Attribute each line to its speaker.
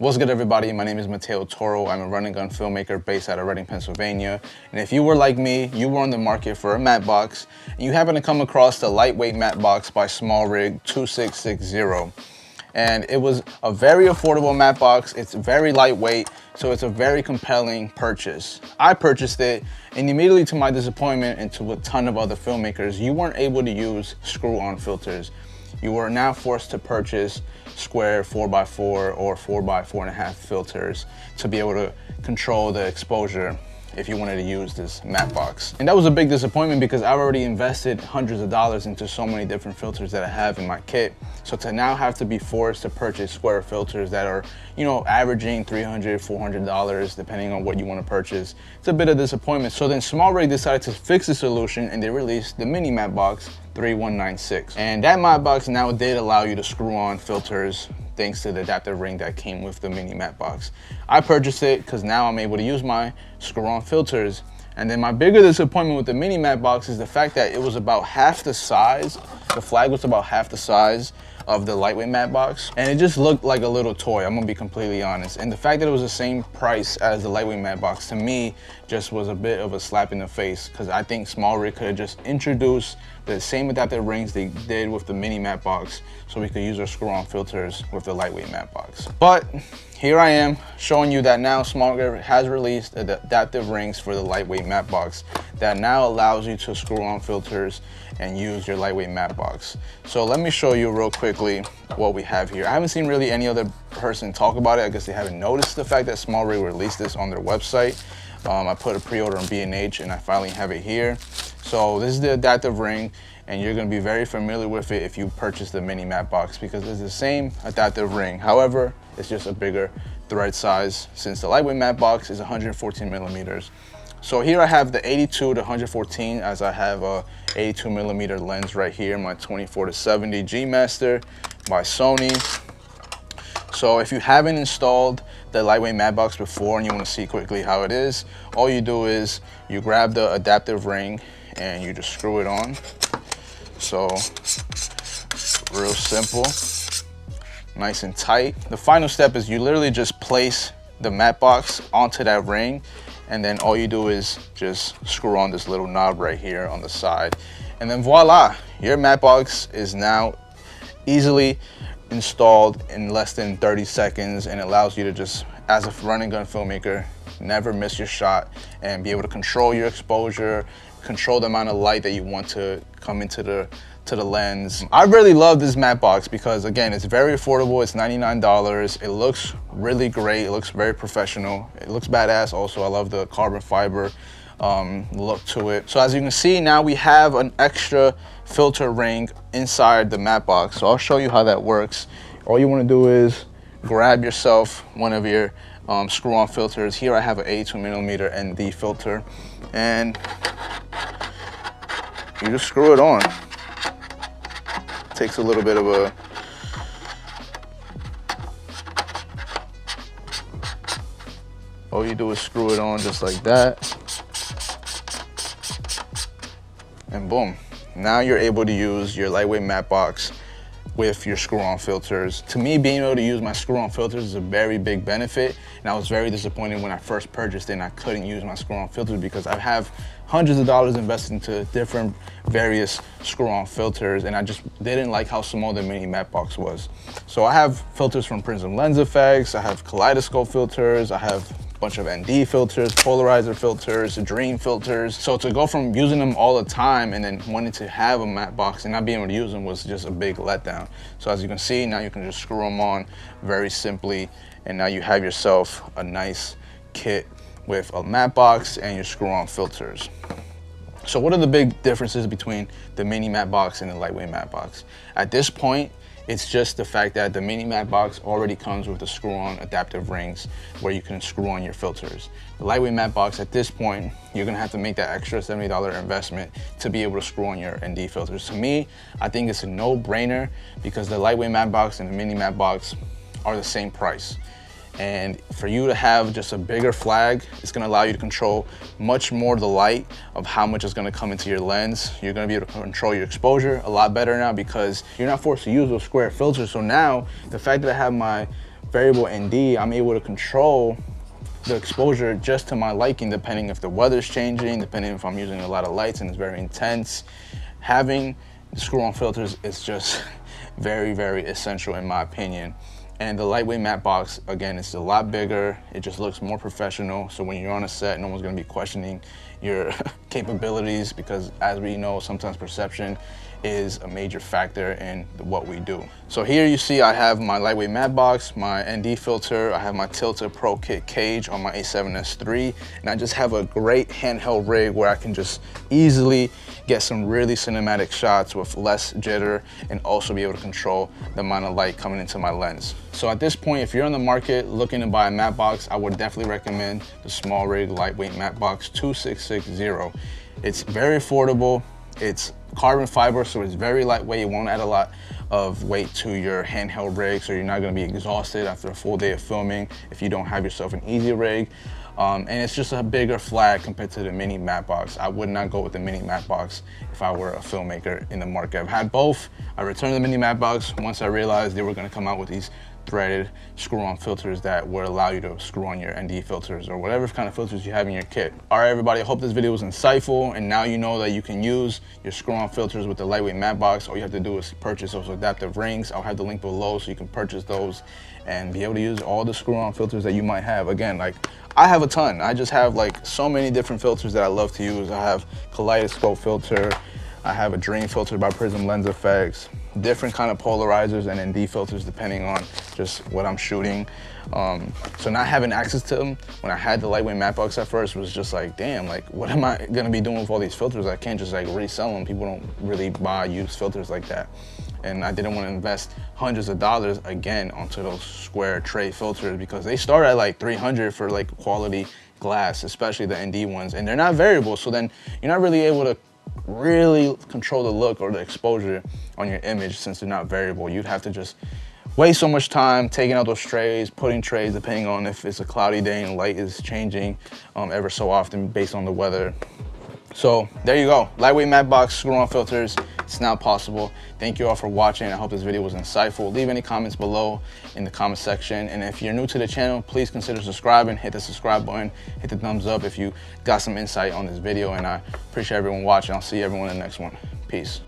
Speaker 1: What's good everybody, my name is Mateo Toro. I'm a run and gun filmmaker based out of Reading, Pennsylvania. And if you were like me, you were on the market for a matte box, and you happen to come across the lightweight matte box by SmallRig 2660. And it was a very affordable matte box, it's very lightweight, so it's a very compelling purchase. I purchased it, and immediately to my disappointment and to a ton of other filmmakers, you weren't able to use screw-on filters you are now forced to purchase square 4x4 or 4x4.5 filters to be able to control the exposure if you wanted to use this matte box. And that was a big disappointment because I've already invested hundreds of dollars into so many different filters that I have in my kit. So to now have to be forced to purchase square filters that are, you know, averaging $300, $400, depending on what you want to purchase, it's a bit of disappointment. So then SmallRig decided to fix the solution and they released the mini matte box 3196. And that matte box now did allow you to screw on filters thanks to the adaptive ring that came with the mini matte box. I purchased it because now I'm able to use my screw-on filters. And then my bigger disappointment with the mini matte box is the fact that it was about half the size. The flag was about half the size of the lightweight matte box and it just looked like a little toy i'm gonna be completely honest. And the fact that it was the same price as the lightweight matte box to me just was a bit of a slap in the face because i think SmallRig could have just introduced the same adaptive rings they did with the mini matte box so we could use our screw-on filters with the lightweight matte box. But here I am showing you that now SmallRig has released adaptive rings for the lightweight matte box that now allows you to screw on filters and use your lightweight matte box. So let me show you real quickly what we have here. I haven't seen really any other person talk about it. I guess they haven't noticed the fact that SmallRig released this on their website. Um, I put a pre-order on B&H and I finally have it here. So this is the adaptive ring and you're gonna be very familiar with it if you purchase the mini matte box because it's the same adaptive ring. However, it's just a bigger thread size since the lightweight matte box is 114 millimeters. So here I have the 82 to 114 as I have a 82 millimeter lens right here, my 24 to 70 G Master by Sony. So if you haven't installed the lightweight matte box before and you want to see quickly how it is, all you do is you grab the adaptive ring and you just screw it on. So real simple nice and tight. The final step is you literally just place the matte box onto that ring and then all you do is just screw on this little knob right here on the side. And then voila, your matte box is now easily installed in less than 30 seconds and allows you to just, as a running gun filmmaker, never miss your shot and be able to control your exposure, control the amount of light that you want to come into the to the lens. I really love this matte box because again, it's very affordable. It's $99. It looks really great. It looks very professional. It looks badass also. I love the carbon fiber um, look to it. So as you can see, now we have an extra filter ring inside the matte box. So I'll show you how that works. All you wanna do is grab yourself one of your um, screw-on filters. Here I have an 82 millimeter ND filter and you just screw it on takes a little bit of a all you do is screw it on just like that and boom now you're able to use your lightweight matte box with your screw-on filters. To me, being able to use my screw-on filters is a very big benefit, and I was very disappointed when I first purchased it and I couldn't use my screw-on filters because I have hundreds of dollars invested into different various screw-on filters, and I just didn't like how small the mini matte box was. So I have filters from Prism Lens Effects, I have Kaleidoscope filters, I have bunch of ND filters, polarizer filters, dream filters. So to go from using them all the time and then wanting to have a matte box and not being able to use them was just a big letdown. So as you can see, now you can just screw them on very simply and now you have yourself a nice kit with a matte box and your screw-on filters. So what are the big differences between the mini matte box and the lightweight matte box? At this point, it's just the fact that the mini matte box already comes with the screw-on adaptive rings where you can screw on your filters. The lightweight matte box, at this point, you're gonna have to make that extra $70 investment to be able to screw on your ND filters. To me, I think it's a no-brainer because the lightweight matte box and the mini matte box are the same price. And for you to have just a bigger flag, it's gonna allow you to control much more the light of how much is gonna come into your lens. You're gonna be able to control your exposure a lot better now because you're not forced to use those square filters. So now, the fact that I have my variable ND, I'm able to control the exposure just to my liking, depending if the weather's changing, depending if I'm using a lot of lights and it's very intense. Having screw-on filters is just very, very essential in my opinion. And the lightweight matte box, again, it's a lot bigger. It just looks more professional. So when you're on a set, no one's gonna be questioning your capabilities because as we know, sometimes perception is a major factor in what we do. So here you see I have my lightweight matte box, my ND filter, I have my Tilta Pro Kit cage on my A7S III, and I just have a great handheld rig where I can just easily get some really cinematic shots with less jitter and also be able to control the amount of light coming into my lens. So at this point, if you're in the market looking to buy a matte box, I would definitely recommend the SmallRig Lightweight Matte Box 2660. It's very affordable, it's carbon fiber, so it's very lightweight. It won't add a lot of weight to your handheld rig, so you're not gonna be exhausted after a full day of filming if you don't have yourself an Easyrig. Um, and it's just a bigger flag compared to the mini matte box. I would not go with the mini matte box if I were a filmmaker in the market. I've had both. I returned the mini matte box once I realized they were gonna come out with these threaded screw-on filters that would allow you to screw on your ND filters or whatever kind of filters you have in your kit. All right, everybody, I hope this video was insightful and now you know that you can use your screw-on filters with the lightweight matte box. All you have to do is purchase those adaptive rings. I'll have the link below so you can purchase those and be able to use all the screw-on filters that you might have. Again, like I have a ton. I just have like so many different filters that I love to use. I have kaleidoscope filter, I have a dream filter by Prism Lens Effects, different kind of polarizers and ND filters depending on just what I'm shooting. Um, so not having access to them, when I had the lightweight matte box at first was just like, damn, like what am I gonna be doing with all these filters? I can't just like resell them. People don't really buy used filters like that. And I didn't want to invest hundreds of dollars again onto those square tray filters because they start at like 300 for like quality glass, especially the ND ones, and they're not variable. So then you're not really able to really control the look or the exposure on your image since they're not variable. You'd have to just waste so much time taking out those trays, putting trays depending on if it's a cloudy day and light is changing um, ever so often based on the weather. So there you go, lightweight matte box screw-on filters. It's now possible. Thank you all for watching. I hope this video was insightful. Leave any comments below in the comment section. And if you're new to the channel, please consider subscribing. Hit the subscribe button, hit the thumbs up if you got some insight on this video. And I appreciate everyone watching. I'll see everyone in the next one. Peace.